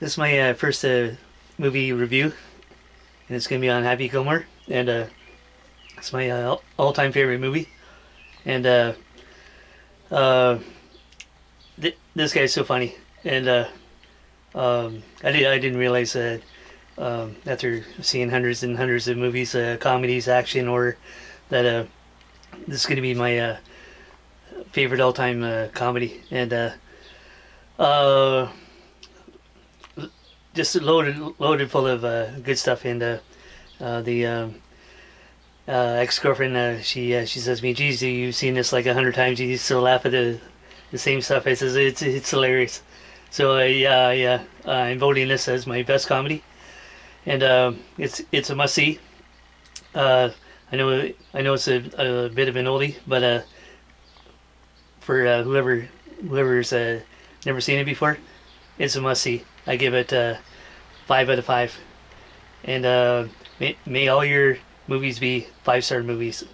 This is my uh, first uh, movie review, and it's gonna be on Happy Gilmore, and uh, it's my uh, all-time favorite movie. And uh, uh, th- this guy's so funny, and um, I did I didn't realize that um, after seeing hundreds and hundreds of movies, comedies, action, or that this is gonna be my favorite all-time comedy, and just loaded loaded full of uh, good stuff. And uh, uh, the um, uh, ex-girlfriend, uh, she uh, she says to me, "Geez, you've seen this like a hundred times. You still laugh at the the same stuff." I says, "It's it's hilarious." So yeah, yeah, I'm voting this as my best comedy, and uh, it's it's a must see. I know I know it's a, a bit of an oldie, but for whoever whoever's never seen it before, it's a must see. I give it uh, five out of five, and uh, may, may all your movies be five star movies.